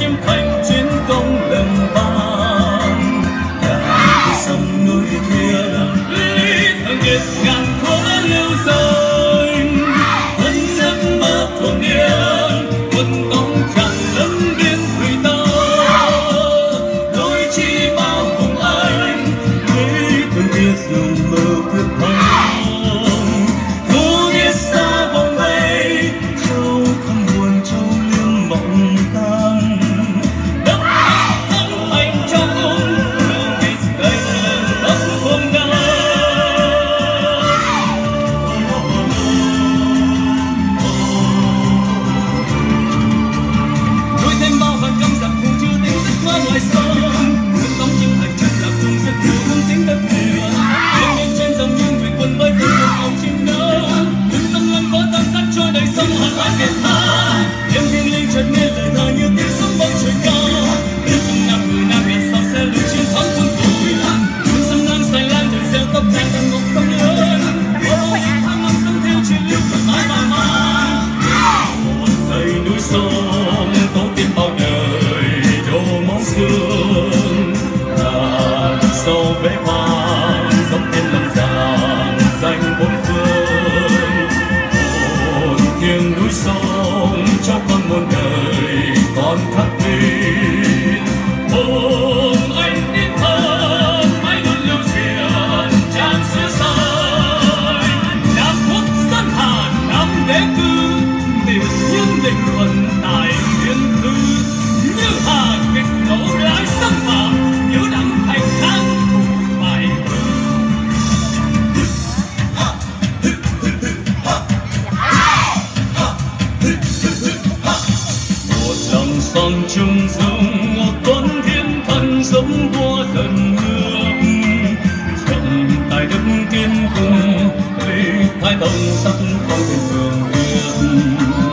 chiếm thành chiến công lần ban cả một dòng người thiêng lý thượng kiệt ngã hoàng trung rồng một con thiên thần giống vua thần ngương trọng tài đức tiên cung lấy thái tông sắc phong thiên thường việt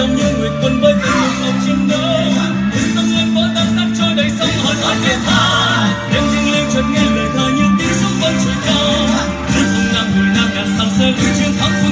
dòng như người quân với tinh hồn hồng chiến đấu. Đến sông lên vỡ tan sắc trôi đầy sông hòn hót thiên tha đêm thiên linh chợt nghe lời thơ như tiếng sóng vân trời cao cuối cùng nam người nam nhà sang xe lưu chiến thắng